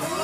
Come on.